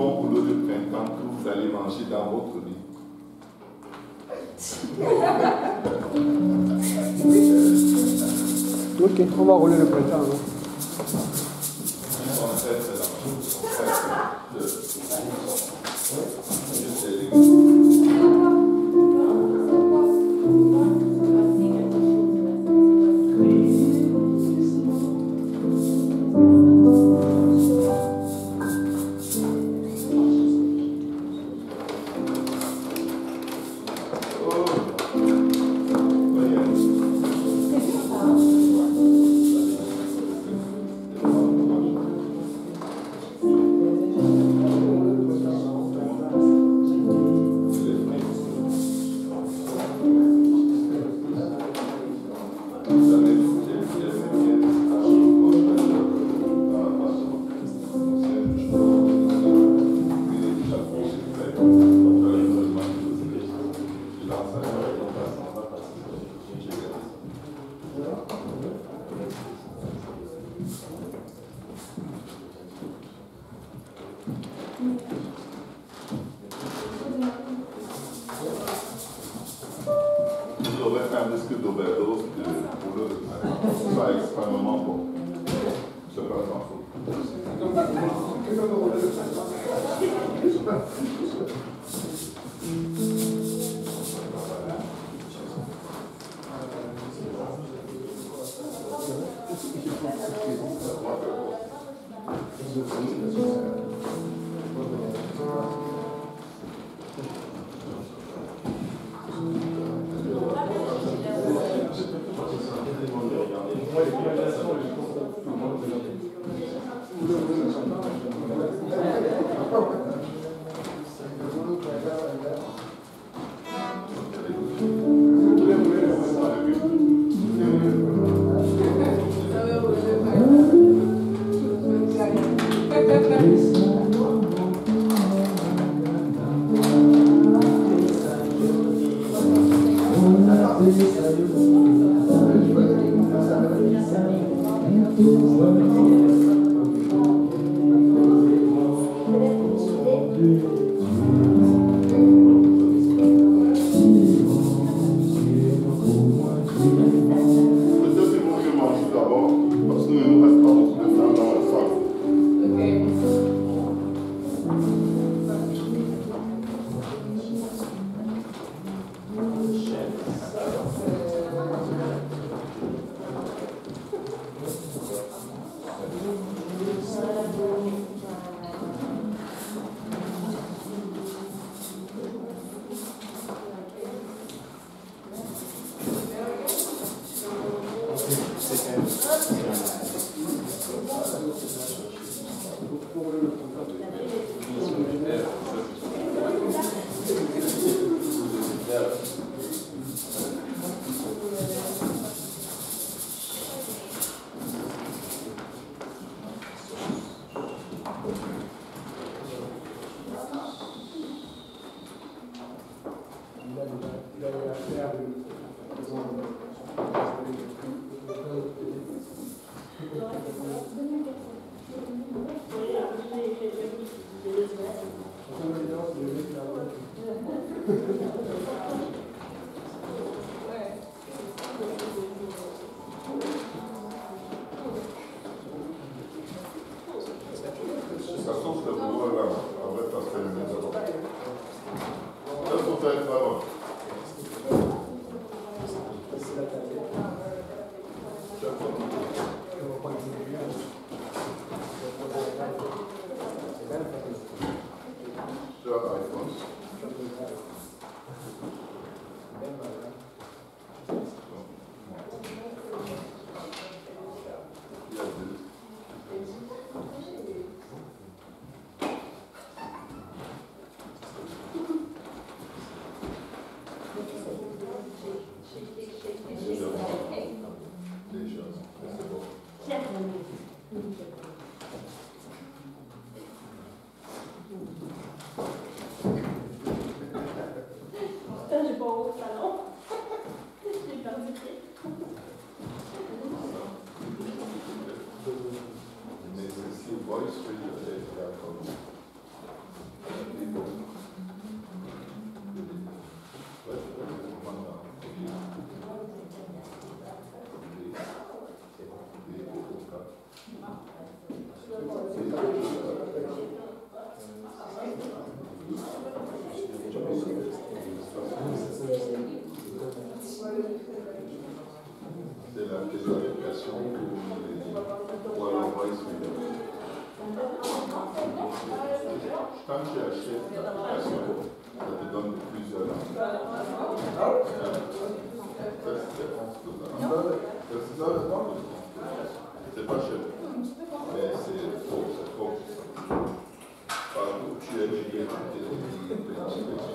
bon boulot de printemps que vous allez manger dans votre lit. ok, on va rouler le printemps. Hein. de Ça, extrêmement bon. C'est pas sans faute. Quand tu achètes ça te donne plusieurs langues. Ça, c'est 11 dollars. C'est pas cher. Mais c'est trop, c'est trop. Partout où tu es, tu es, tu es,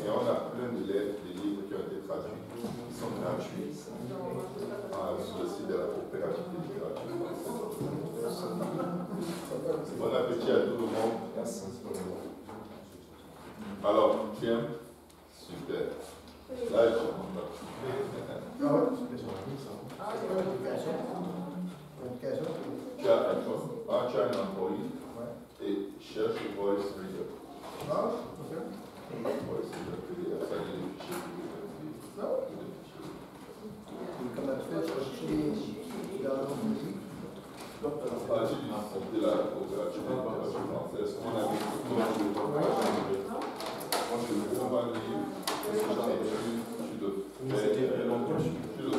Et on a plein de lettres, des livres qui ont été traduits, qui sont gratuits. Ah, sur le site de la coopérative de littérature. Bon appétit à tout le monde. Alors, tu aimes Super. Là, je tu as un iPhone, ah, tu as un et cherche Voice Reader. Ah, ok. Voice Reader, ça les fichiers Non. Tu fais chercher dans musique? Ah, j'ai dû monter la coopérative française. On de Moi, je pas le livre. Vu, tu.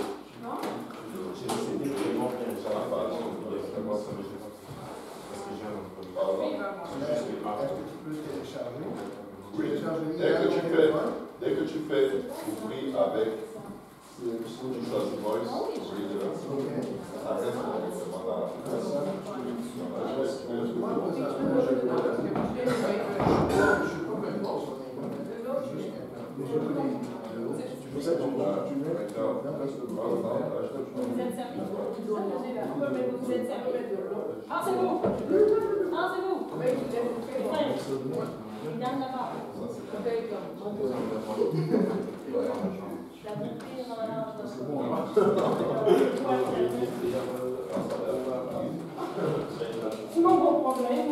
Ça va pas. Est-ce que peux télécharger? Oui. Dès que tu fais, dès que tu fais ouvrir avec, tu choisis Voice Reader, ça reste directement dans l'application. Moi, vous avez- je peux- je suis pas même pas sur les- juste mais je peux les- Tu peux ça, tu mets- tu mets- Non, parce que- Vous êtes servi Vous êtes servi Ah, c'est vous Ah, c'est vous Donne là-bas. La bouteille dans la Sinon, bon problème.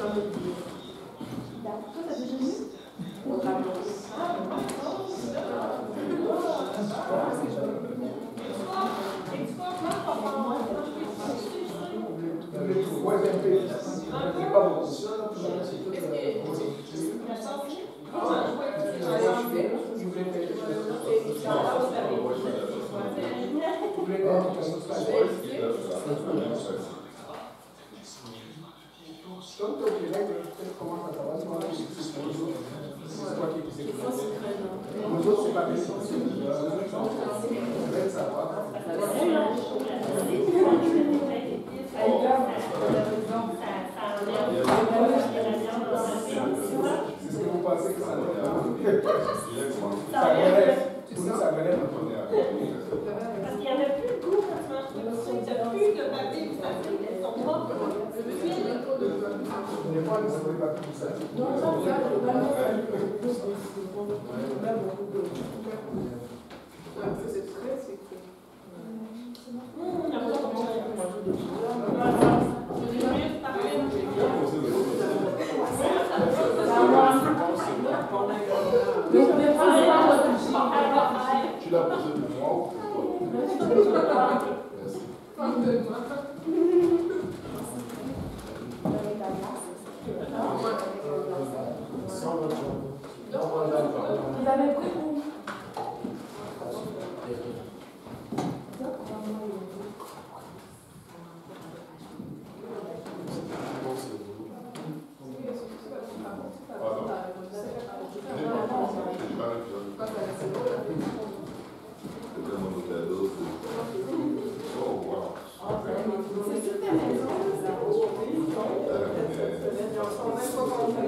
Ouais, j'ai un peu. J'ai pas beaucoup. Je voulais Comme toi, tu es là, peut-être comment ça va, toi, c'est pas bien. Les autres, ça va. C'est ce que vous pensez que ça va Ça relève. Tout ça, ça relève. Parce qu'il n'y avait plus de goût quand tu manges tout ça. Il n'y a plus de papier du papier, ils sont propres. Des fois, ça ne va pas tout ça. Hum, il y a pas de. C'est. Tu l'as posé ou Merci.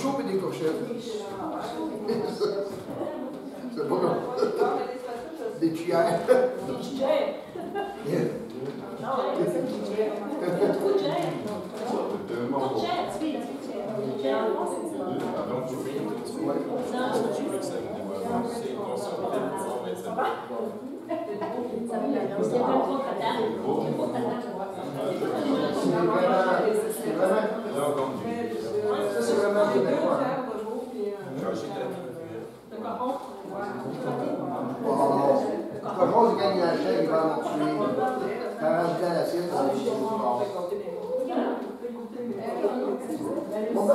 chaud mais déclencheur. C'est bon, non Des tuyaux. C'est ça, c'est vraiment des Le cochon, Le cochon, il gagne la il va en tuer. Il va rajouter à l'assiette. Bon, ben,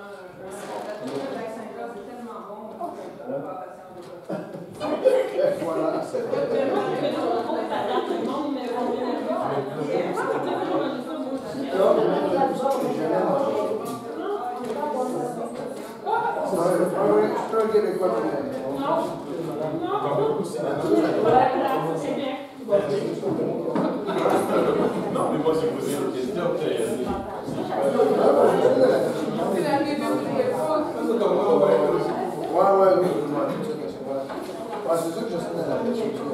voilà. Non, mais moi, si vous une question, Thank you.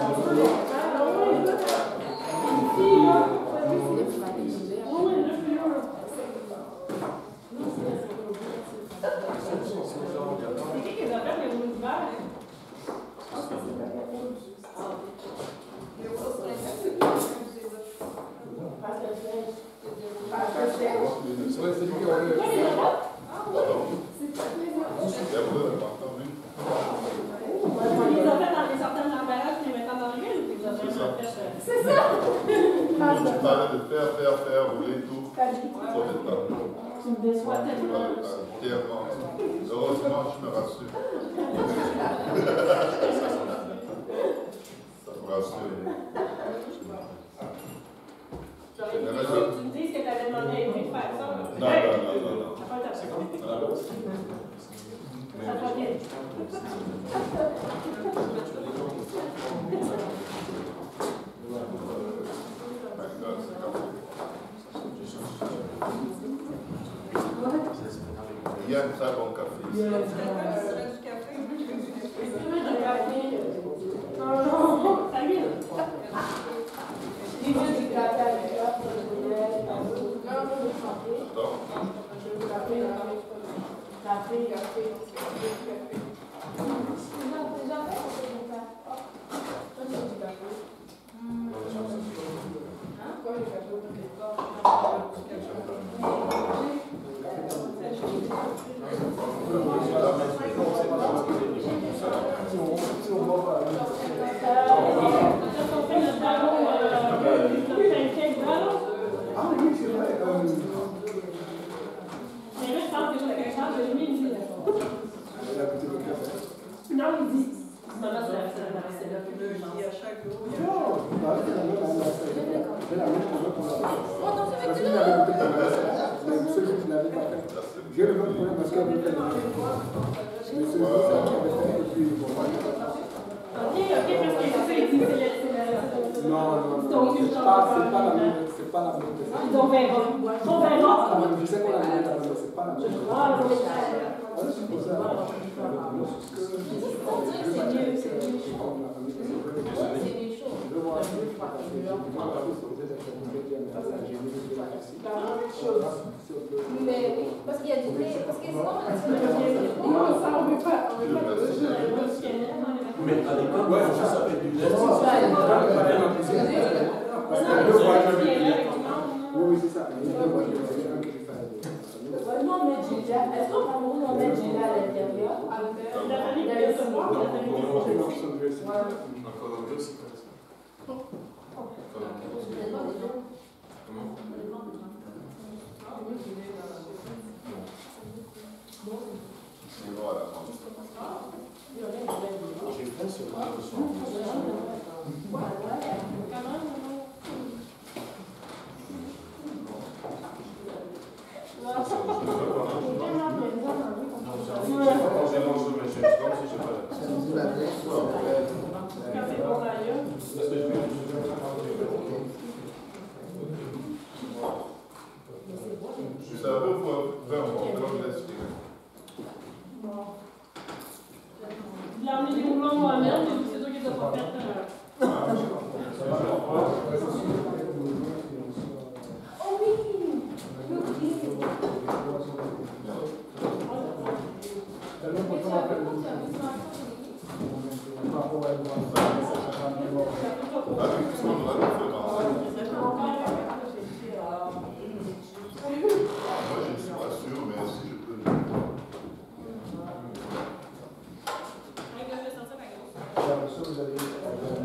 Thank you. tu parlais de faire, faire, faire, rouler tout. Ça ne pas. Tu me déçois tellement. Heureusement, je me rassure. ça me rassure. Tu me dis que tu avais demandé à Émilie faire ça. Non, non, non, non. C'est comme. Ça va bien. Il y a un très bon café ici. Est-ce que tu veux du café? Non, salut. Les yeux du café à l'intérieur pour le modèle, Pardon? café, café, café, café. Déjà, déjà fait, on fait comme ça. Toi, tu veux du café. Hein? Quoi, le café, on fait Quand on fait notre ballon, euh, notre pancake ballon, Ah oui, c'est vrai. euh, mais là, je pense que j'ai quelque chose de midi. Elle a goûté le café. Non, il dit. Maman, c'est la c'est la c'est la plus Non, bah, c'est la même, elle a fait. C'est la même chose qu'on a fait. Oh non, c'est Parce avec qu'il avait goûté le café. Mais celui qui l'avait pas fait. J'ai le même problème parce qu'elle avait fait le café. Mais celui qui l'avait fait, et puis bon, voilà. Ok, ok, parce que c'est c'est pas, pas la même, c'est pas la même. Ils ont verra. On verra. Je sais qu'on a la c'est pas la même. Choses. Mais oui, parce qu'il y a du lait, parce que sinon, on a Non, ça, on veut pas, on veut pas. Mais à l'époque, ouais, ça s'appelle du lait. Oui, c'est ça. Il y a deux voitures, il y a un qui fait un- Nous, on met du lait. Est-ce qu'on va nous, on met du lait à l'intérieur? La famille la famille comme ça. J'ai fait ce pas Faire un bon d'esprit. Il a moulins c'est toi qui pas euh, Oh oui! Tout Moi, je ne suis pas sûr, mais si je peux le Avec le fait sentir, par exemple.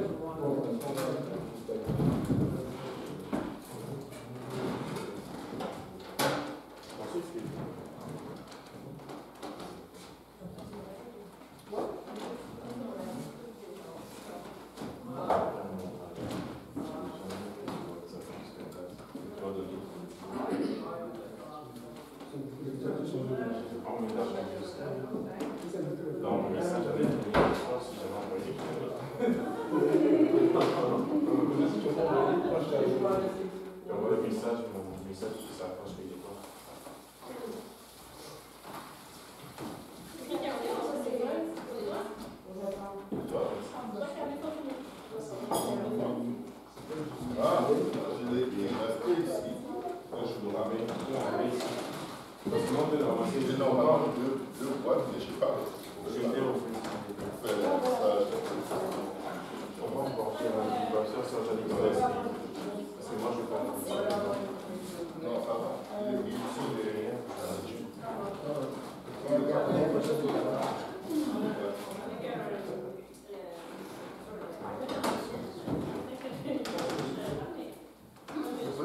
Dans mon message avec lui, je pense que j'avais envoyé. J'ai envoyé le message, mon message qui s'approche quelque part. Ah, je l'ai bien resté ici. Moi, je le ramène. Sinon, de ramasser J'ai des normalement deux, deux boîtes, mais je sais pas. Je Je vais vais au faire ça. On va porter un anniversaire sur Jeanne Nicolas. Parce que moi, je parle de ça. Non, ça va. Il est ici, il est rien. On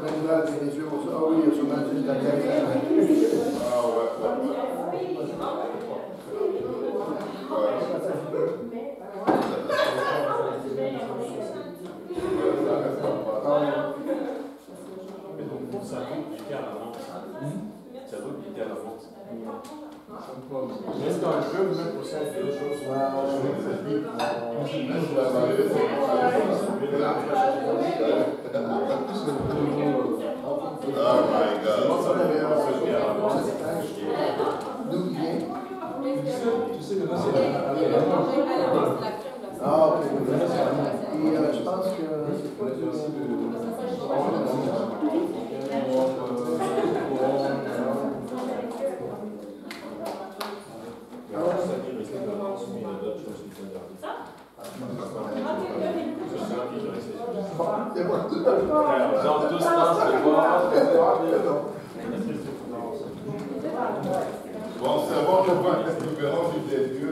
a du mal à tenir les yeux pour ça. Ah oui, on a du mal à tenir les yeux. Oh my God. D'où il vient Tu sais que là, c'est Ah, ok. Et euh, je pense que c'est quoi C'est moi. Genre, tous dansent, c'est quoi? Verrons du Dieu